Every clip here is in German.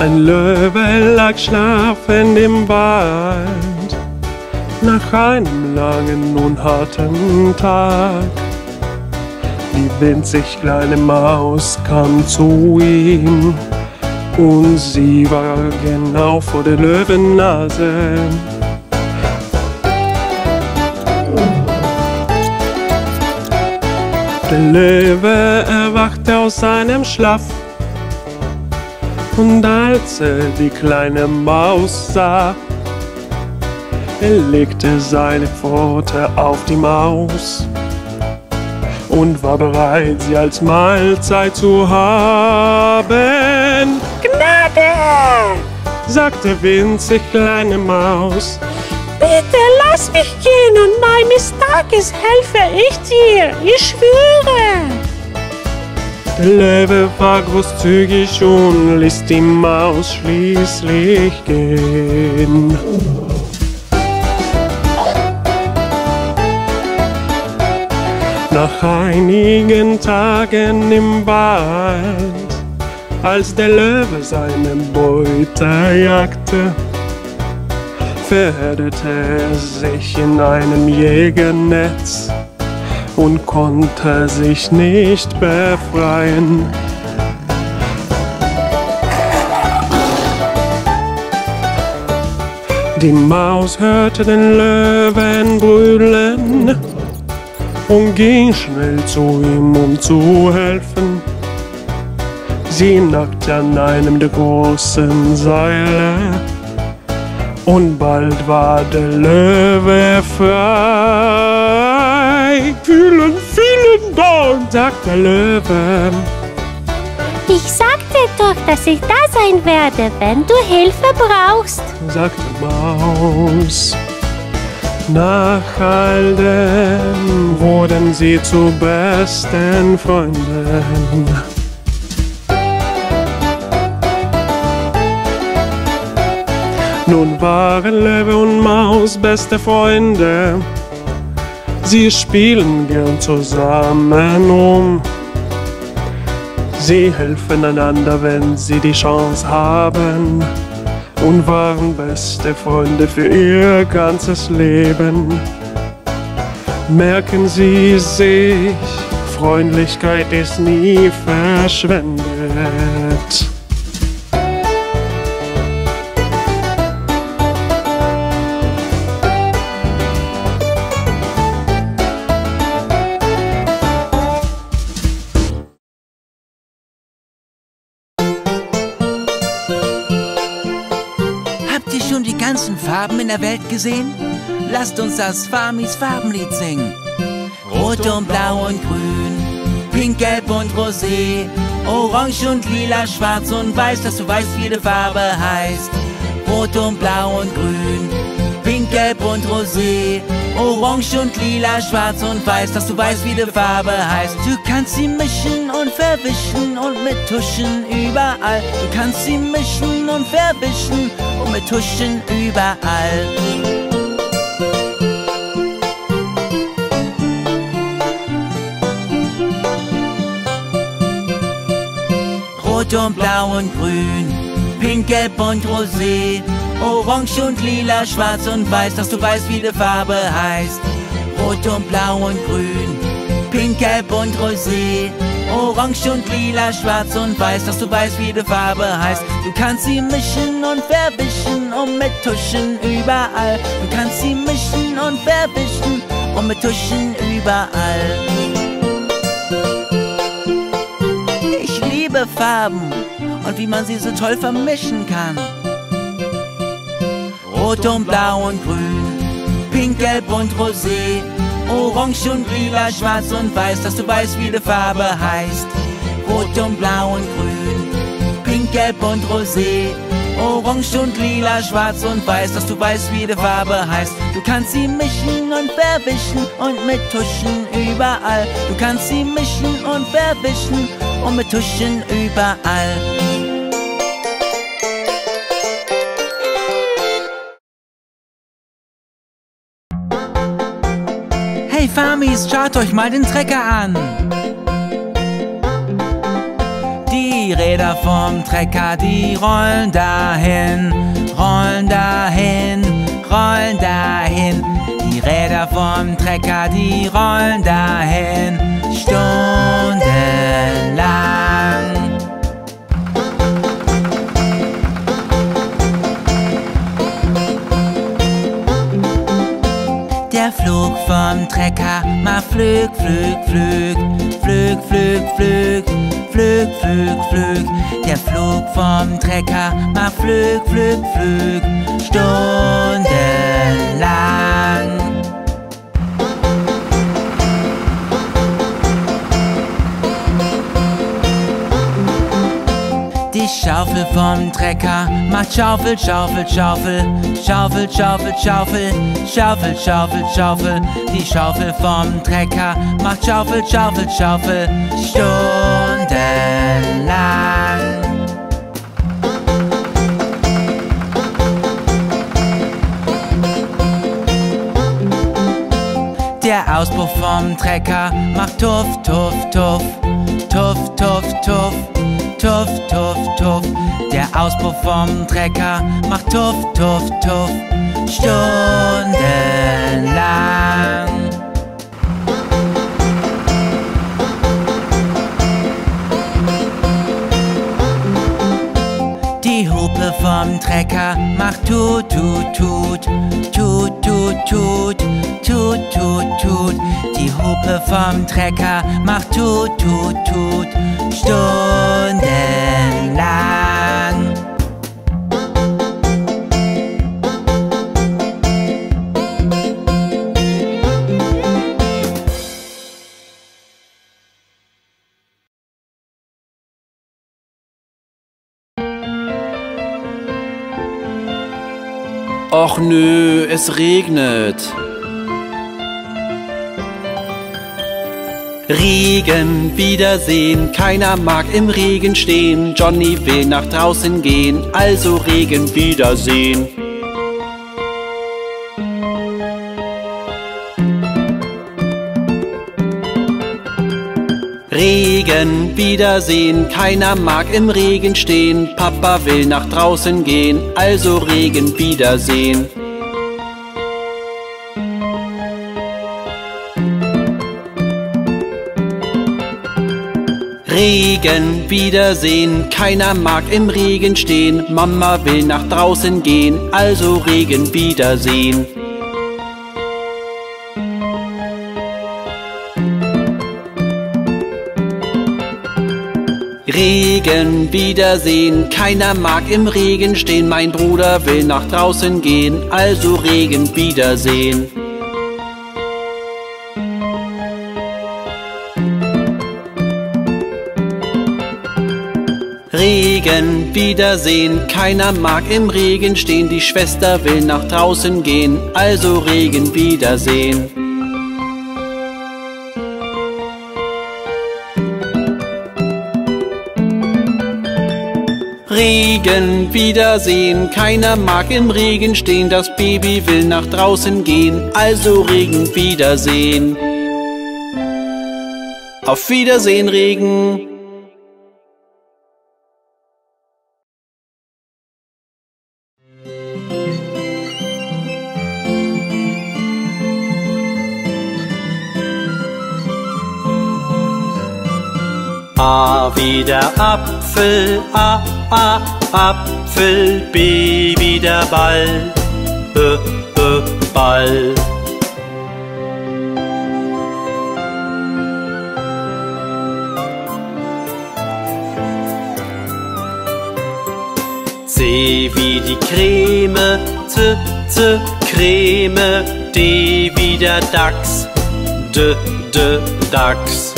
Ein Löwe lag schlafend im Wald nach einem langen und harten Tag. Die winzig kleine Maus kam zu ihm und sie war genau vor der Löwennase. Der Löwe erwachte aus seinem Schlaf und als er die kleine Maus sah, er legte seine Pfote auf die Maus und war bereit, sie als Mahlzeit zu haben. Gnade! sagte winzig kleine Maus. Bitte lass mich gehen und eines Tages helfe ich dir, ich schwöre. Der Löwe war großzügig und ließ die Maus schließlich gehen. Nach einigen Tagen im Wald, als der Löwe seine Beute jagte, verhedderte er sich in einem Jägernetz und konnte sich nicht befreien. Die Maus hörte den Löwen brüllen und ging schnell zu ihm, um zu helfen. Sie nackte an einem der großen Seile und bald war der Löwe frei. Vielen, vielen Dank, sagt der Löwe. Ich sagte doch, dass ich da sein werde, wenn du Hilfe brauchst. sagte Maus. Nach all dem wurden sie zu besten Freunden. Nun waren Löwe und Maus beste Freunde. Sie spielen gern zusammen um. Sie helfen einander, wenn sie die Chance haben und waren beste Freunde für ihr ganzes Leben. Merken Sie sich, Freundlichkeit ist nie verschwendet. Der Welt gesehen? Lasst uns das Farmis Farbenlied singen. Rot und blau und grün, pink, gelb und rosé, orange und lila, schwarz und weiß, dass du weißt, wie die Farbe heißt. Rot und blau und grün, pink, gelb und rosé, orange und lila, schwarz und weiß, dass du weißt, wie die Farbe heißt. Du kannst sie mischen und verwischen und mit Tuschen überall. Du kannst sie mischen und verwischen und mit Tuschen überall. Rot und blau und grün, pink, gelb und rosé, orange und lila, schwarz und weiß, dass du weißt, wie die Farbe heißt. Rot und blau und grün, pink, gelb und rosé, orange und lila, schwarz und weiß, dass du weißt, wie die Farbe heißt. Du kannst sie mischen und verwischen und mit Tuschen überall. Du kannst sie mischen und verwischen und mit Tuschen überall. Ich liebe Farben und wie man sie so toll vermischen kann. Rot und blau und grün, pink, gelb und rosé, orange und lila, schwarz und weiß, dass du weißt, wie die Farbe heißt. Rot und blau und grün, pink, gelb und rosé, orange und lila, schwarz und weiß, dass du weißt, wie die Farbe heißt. Du kannst sie mischen und verwischen und mit Tuschen überall. Du kannst sie mischen und verwischen und mit Tuschen überall. Hey Farmis, schaut euch mal den Trecker an. Die Die Räder vom Trecker, die rollen dahin, rollen dahin, rollen dahin. Die Räder vom Trecker, die rollen dahin, stundenlang. Flug vom Trecker macht Flüg, Flüg, Flüg, Flüg, Flüg, Flüg, Flüg, Flüg, Flüg. Der Flug vom Trecker macht Flüg, Flüg, Flüg, stundenlang. die Schaufel vom Trecker. Macht Schaufel, Schaufel, Schaufel. Schaufel, Schaufel, Schaufel. Schaufel, Schaufel, Schaufel. Die Schaufel vom Trecker. Macht Schaufel, Schaufel, Schaufel. Stundenlang. Der Ausbruch vom Trecker macht Tuff, Tuff, Tuff, Tuff, Tuff, Tuff. Tuff, Tuff, Tuff. Der Auspuff vom Trecker macht Tuff, Tuff, Tuff, stundenlang. Die Hupe vom Trecker macht tut, tut, tut, tut, tut, tut, tut, tut, tut. Die Hupe vom Trecker macht tut, tut, tut, stundenlang. Och nö, es regnet. Regen wiedersehen, keiner mag im Regen stehen. Johnny will nach draußen gehen, also Regen wiedersehen. Regen wiedersehen, keiner mag im Regen stehen. Papa will nach draußen gehen, also Regen wiedersehen. Regen wiedersehen, keiner mag im Regen stehen. Mama will nach draußen gehen, also Regen wiedersehen. Regen wiedersehen, keiner mag im Regen stehen. Mein Bruder will nach draußen gehen, also Regen wiedersehen. Wiedersehen, keiner mag im Regen stehen. Die Schwester will nach draußen gehen, also Regen wiedersehen. Regen wiedersehen, keiner mag im Regen stehen. Das Baby will nach draußen gehen, also Regen wiedersehen. Auf Wiedersehen, Regen. A wie der Apfel, A, A, Apfel, B wie der Ball, B, B, Ball. C wie die Creme, Z, Z, Creme, D wie der Dachs, D, D, Dachs.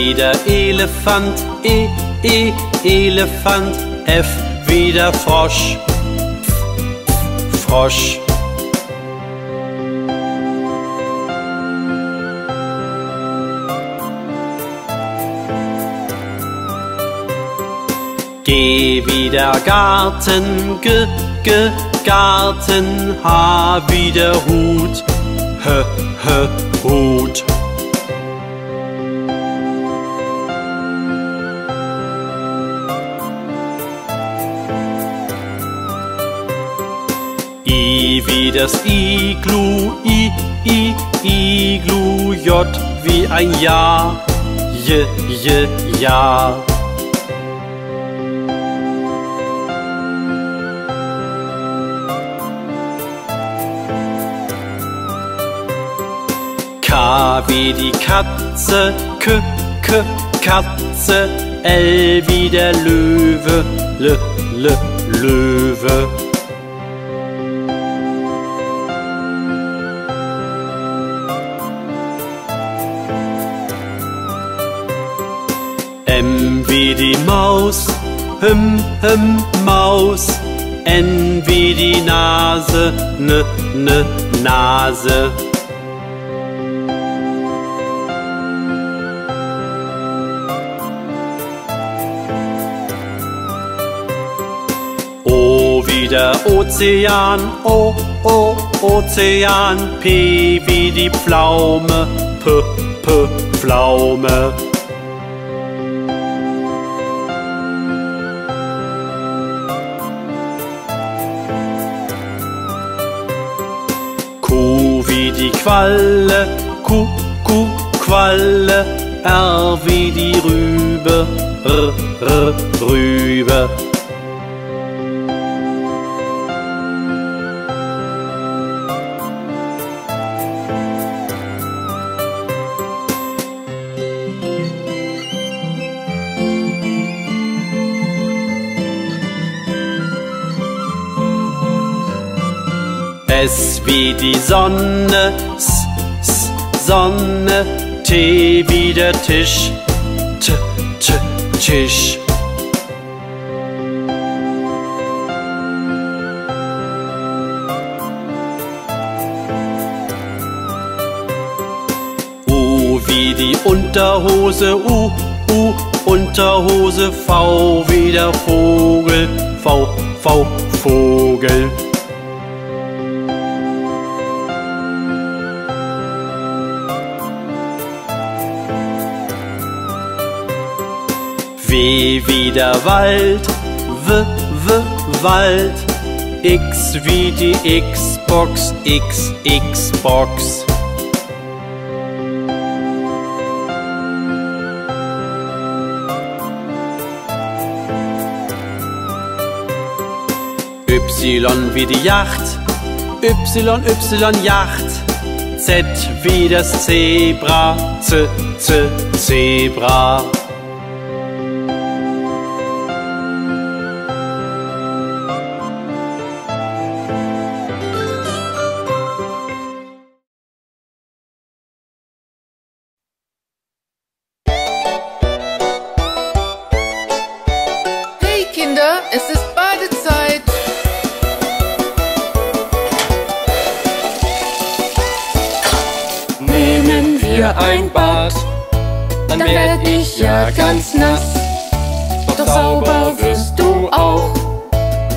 Wie Elefant, E, E, Elefant, F wie der Frosch, Frosch. G wie der Garten, G, G, Garten, H wie Hut, H, H, Hut. Wie das Iglu, I, I, Iglu, J wie ein Ja, J, J, Ja. K wie die Katze, K, K, Katze, L wie der Löwe, L, L, Löwe. Wie die Maus, Him, Him, Maus, N wie die Nase, N, N, Nase. O wie der Ozean, O, O, Ozean, P wie die Pflaume, P, P, Pflaume. Wie die Qualle, Q, Q, Qualle, R wie die Rübe, R, R, Rübe. S wie die Sonne, S, S, Sonne, T wie der Tisch, T, T, Tisch. U wie die Unterhose, U, U, Unterhose, V wie der Vogel, V, V, Vogel. Wie der Wald, W, W, Wald, X wie die Xbox, X, Xbox. Y wie die Yacht, Y, Y, Yacht, Z wie das Zebra, Z, Z, Zebra. Wir ein Bad, dann werd ich ja ganz nass. Doch sauber wirst du auch.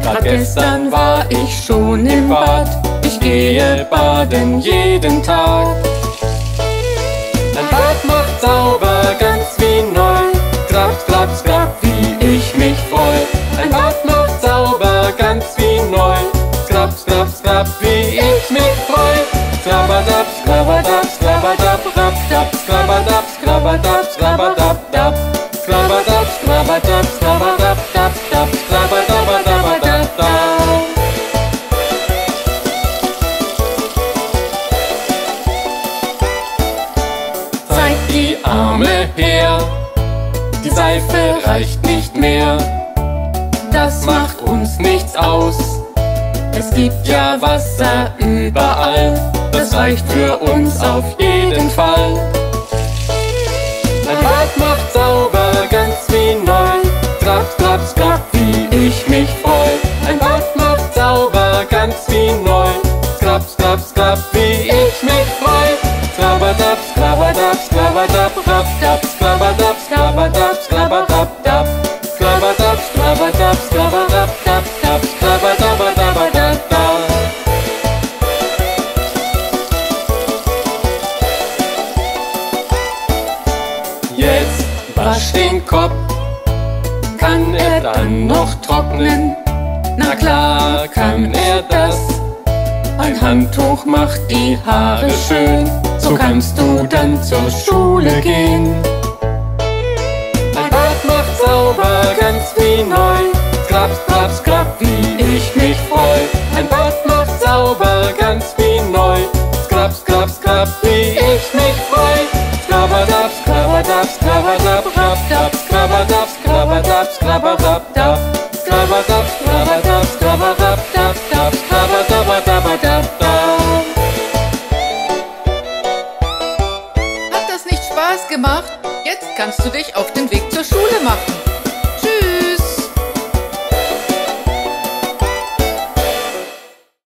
Grad gestern war ich schon im Bad. Ich gehe baden jeden Tag. Ein Bad macht sauber, ganz wie neu. Skrab, skrab, skrab, wie ich mich freu. Ein Bad macht sauber, ganz wie neu. Skrab, skrab, skrab, wie ich mich freu. Skrabadab, skrabadab, skrabadab, rab, dab, skrabadab, skrabadab, skrabadab, dab. Skrabadab, skrabadab, skrabadab, dab, dab, skrabadabadabadab, dab. Zeig die Arme her, die Seife reicht nicht mehr. Es gibt ja Wasser überall, das reicht für uns auf jeden Fall. Ein Bad macht sauber, ganz wie neu. Skrab, skrab, skrab, wie ich mich freu. Ein Bad macht sauber, ganz wie neu. Skrab, skrab, skrab, wie ich mich freu. Skrabadab, skrabadab, skrabadab, Kann noch trocknen? Na klar kann er das. Ein Handtuch macht die Haare schön, so kannst du dann zur Schule gehen. Ein Bad macht sauber, ganz wie neu. Skrap, skrap, skrap, wie ich mich freu. Ein Bad macht sauber, ganz wie neu. Skrap, skrap, skrap, wie ich mich freu. Skrabadab, skrabadab, skrabadab, skrabadab, skrabadab, dab. Skrabadab, skrabadab, skrabadab, dab, dab, skrabadabadabadab, dab. Hat das nicht Spaß gemacht? Jetzt kannst du dich auf